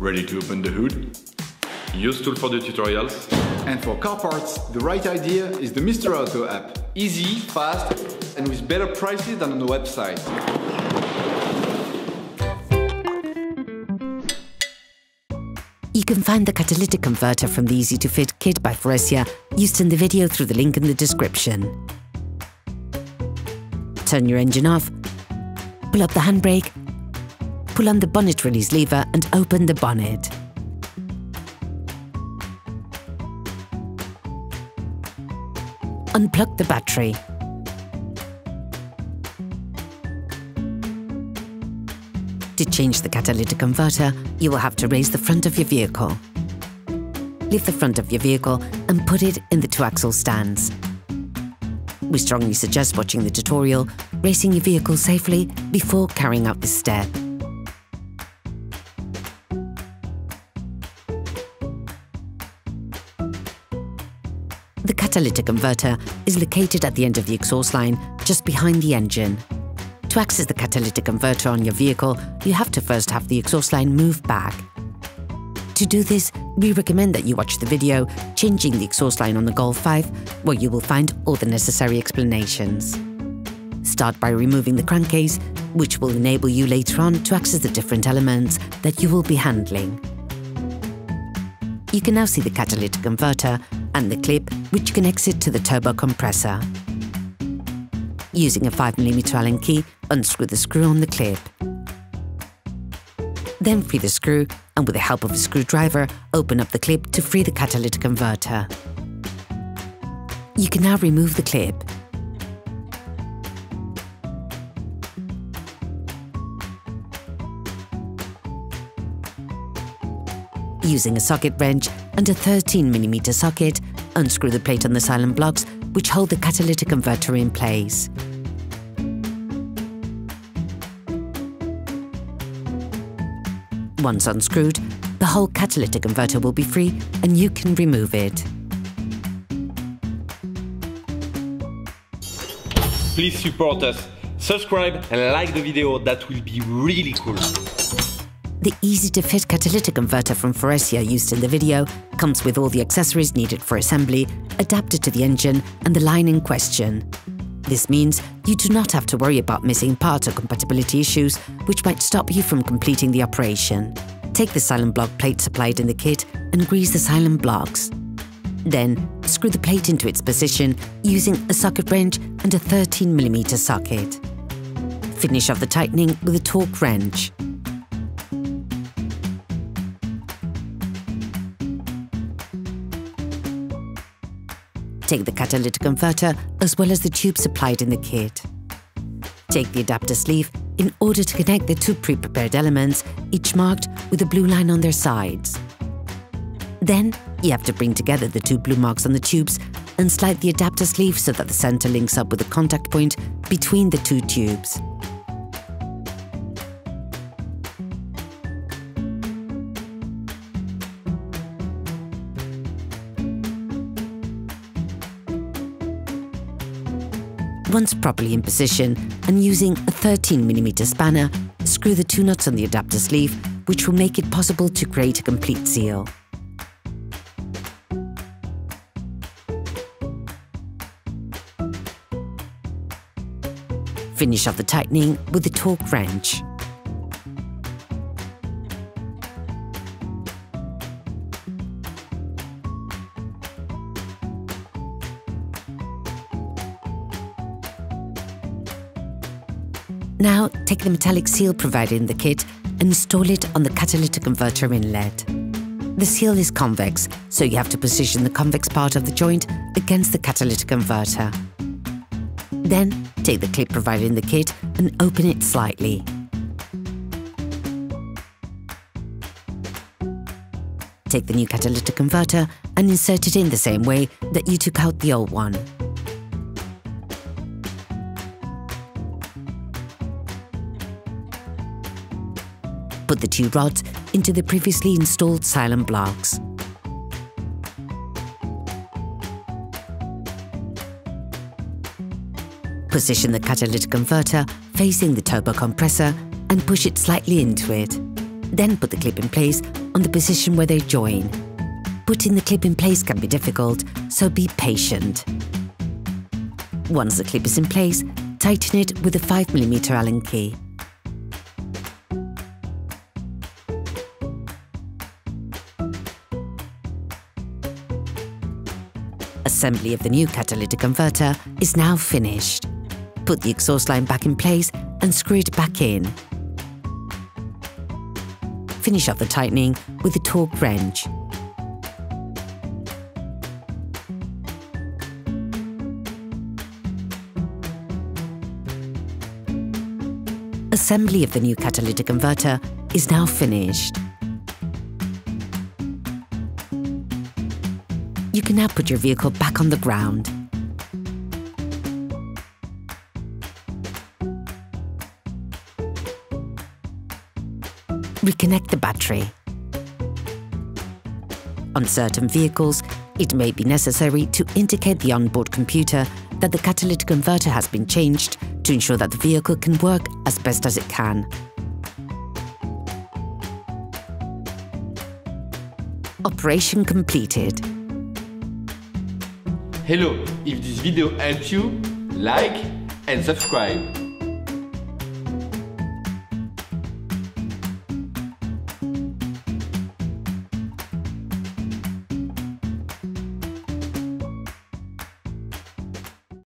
Ready to open the hood? Useful for the tutorials? And for car parts, the right idea is the Mr. Auto app. Easy, fast, and with better prices than on the website. You can find the catalytic converter from the Easy to Fit kit by Faurecia used in the video through the link in the description. Turn your engine off, pull up the handbrake, pull on the bonnet release lever and open the bonnet. Unplug the battery. To change the catalytic converter, you will have to raise the front of your vehicle. Lift the front of your vehicle and put it in the two-axle stands. We strongly suggest watching the tutorial, racing your vehicle safely before carrying out this step. The catalytic converter is located at the end of the exhaust line, just behind the engine. To access the catalytic converter on your vehicle, you have to first have the exhaust line move back. To do this, we recommend that you watch the video Changing the Exhaust Line on the Golf 5, where you will find all the necessary explanations. Start by removing the crankcase, which will enable you later on to access the different elements that you will be handling. You can now see the catalytic converter and the clip which connects it to the turbo compressor. Using a 5mm Allen key, unscrew the screw on the clip. Then free the screw and with the help of a screwdriver, open up the clip to free the catalytic converter. You can now remove the clip. Using a socket wrench and a 13mm socket, unscrew the plate on the silent blocks which hold the catalytic converter in place. Once unscrewed, the whole catalytic converter will be free and you can remove it. Please support us. Subscribe and like the video, that will be really cool. The easy-to-fit catalytic converter from Faurecia used in the video comes with all the accessories needed for assembly, adapted to the engine and the line in question. This means you do not have to worry about missing parts or compatibility issues which might stop you from completing the operation. Take the silent block plate supplied in the kit and grease the silent blocks. Then, screw the plate into its position using a socket wrench and a 13mm socket. Finish off the tightening with a torque wrench. Take the catalytic converter as well as the tube supplied in the kit. Take the adapter sleeve in order to connect the two pre-prepared elements, each marked with a blue line on their sides. Then, you have to bring together the two blue marks on the tubes and slide the adapter sleeve so that the center links up with the contact point between the two tubes. Once properly in position and using a 13mm spanner, screw the two nuts on the adapter sleeve, which will make it possible to create a complete seal. Finish off the tightening with the torque wrench. Now, take the metallic seal provided in the kit and install it on the catalytic converter inlet. The seal is convex, so you have to position the convex part of the joint against the catalytic converter. Then, take the clip provided in the kit and open it slightly. Take the new catalytic converter and insert it in the same way that you took out the old one. Put the two rods into the previously installed silent blocks. Position the catalytic converter facing the turbo compressor and push it slightly into it. Then put the clip in place on the position where they join. Putting the clip in place can be difficult, so be patient. Once the clip is in place, tighten it with a 5mm Allen key. Assembly of the new catalytic converter is now finished. Put the exhaust line back in place and screw it back in. Finish off the tightening with a torque wrench. Assembly of the new catalytic converter is now finished. You can now put your vehicle back on the ground. Reconnect the battery. On certain vehicles, it may be necessary to indicate the onboard computer that the catalytic converter has been changed to ensure that the vehicle can work as best as it can. Operation completed. Hello, if this video helped you, like and subscribe.